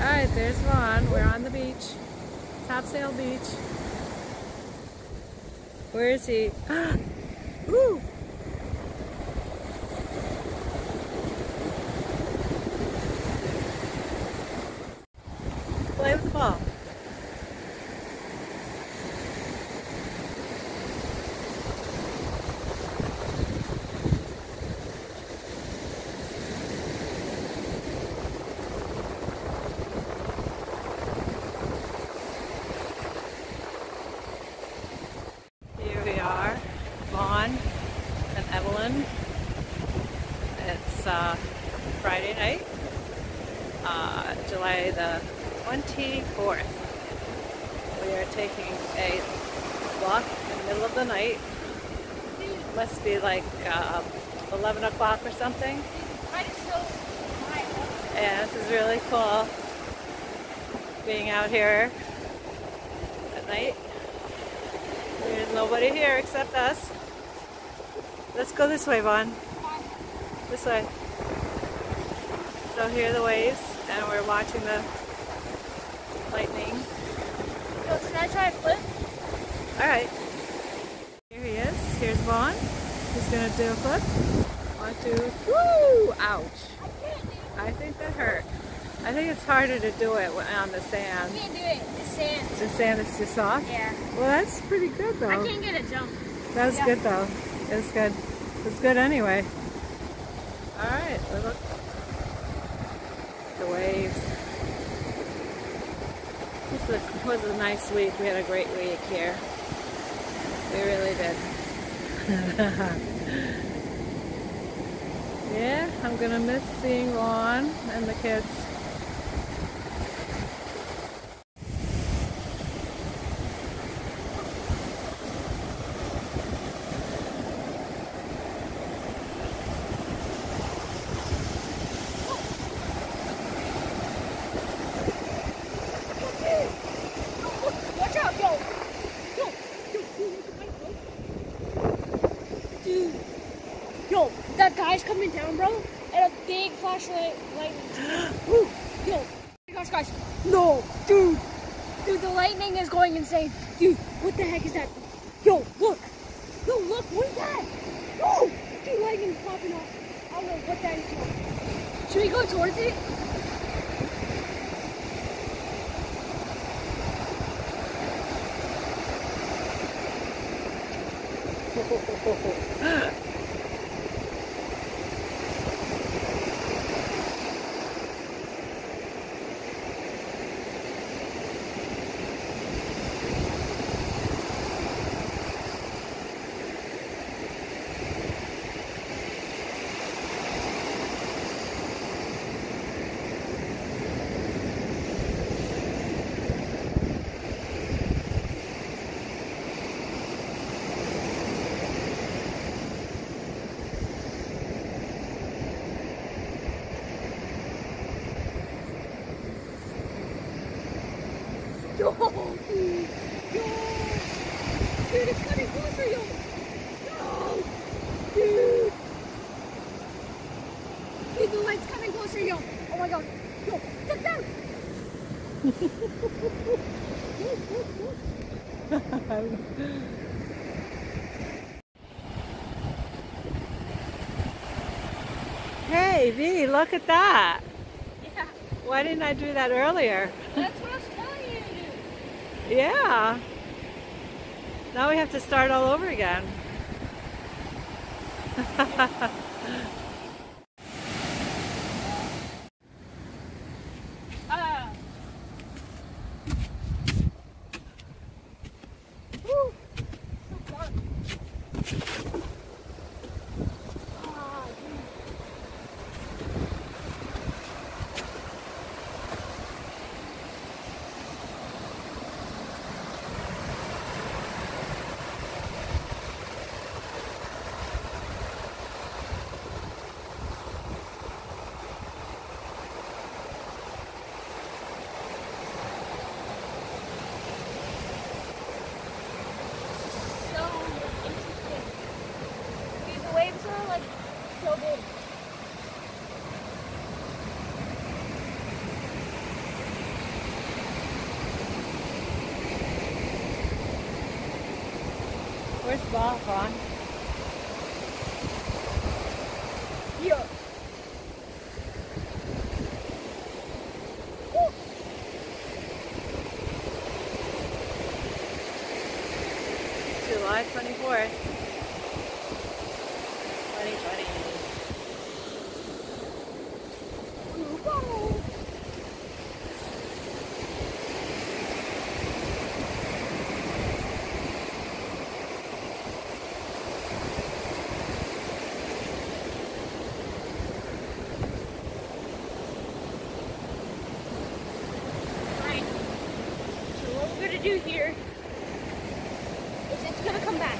Alright, there's Vaughn. We're on the beach. Topsail Beach. Where is he? Woo! Play with the ball. Here we are, Vaughn and Evelyn. It's uh, Friday night, uh, July the 24th. We are taking a walk in the middle of the night. It Must be like uh, 11 o'clock or something. Yeah, this is really cool being out here at night. There's nobody here except us. Let's go this way, Vaughn. This way. So here are the waves, and we're watching the lightning. Yo, should I try a flip? Alright. Here he is. Here's Vaughn. He's gonna do a flip. One, two, woo! Ouch. I. I think that hurt. I think it's harder to do it on the I sand. can't do it. It's sand. The sand is too soft? Yeah. Well, that's pretty good though. I can't get a jump. That was Yeah. good though. It was good. It was good anyway. Alright, well, look. The waves. This was, a nice week. We had a great week here. We really did. yeah, I'm gonna miss seeing Vaughn and the kids. Watch out, yo. Yo. Yo, yo, look at my bro. Dude. Yo, that guy's coming down, bro. And a big flashlight lightning. Yo. Oh my gosh, guys. No, dude. Dude, the lightning is going insane. Dude, what the heck is that? Yo, look. Yo, look. What is that? Yo. Dude, lightning's popping off. I don't know what that is. Should we go towards it? Yo, dude. Yo. Dude, it's coming closer, yo. Yo. Dude. Dude, the coming yo. Oh my god. Yo, get down. Hey, V, look at that. Yeah, Why didn't I do that earlier? that's what I was telling you to do. Yeah. Now we have to start all over again. July 24th, 2020. Woo. Right. So what we're gonna do here is it's gonna come back.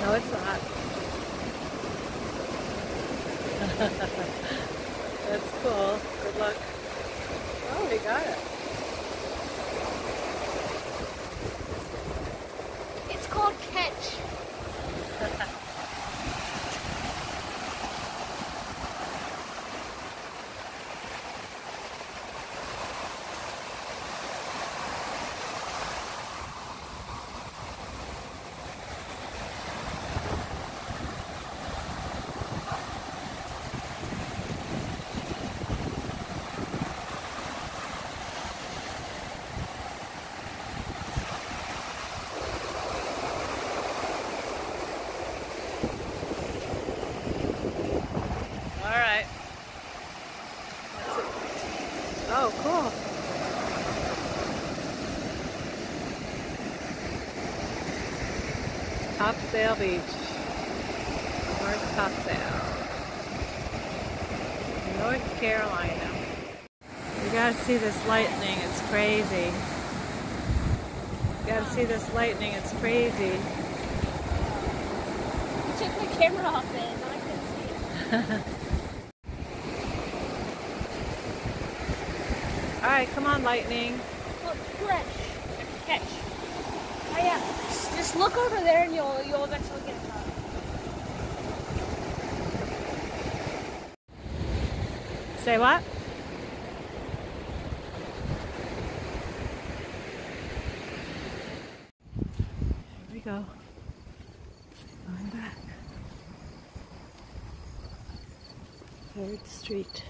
No, it's not. That's cool. Good luck. Oh, we got it. It's called catch. All right. That's it. Oh, cool. Topsail Beach. North Topsail. North Carolina. You gotta see this lightning, it's crazy. You gotta see this lightning, it's crazy. I took my camera off and I couldn't see it. Alright, come on, lightning. Look, fresh. Catch. Oh yeah. Just, look over there and you'll you'll eventually get it. Say what? Here we go. Going back. Third Street.